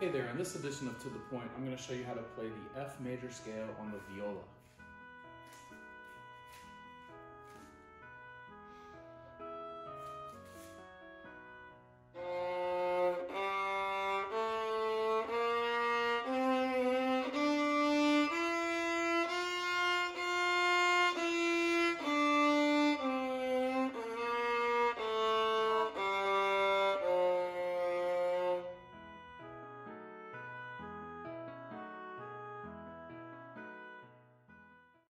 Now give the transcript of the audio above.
Hey there, in this edition of To The Point, I'm going to show you how to play the F major scale on the viola.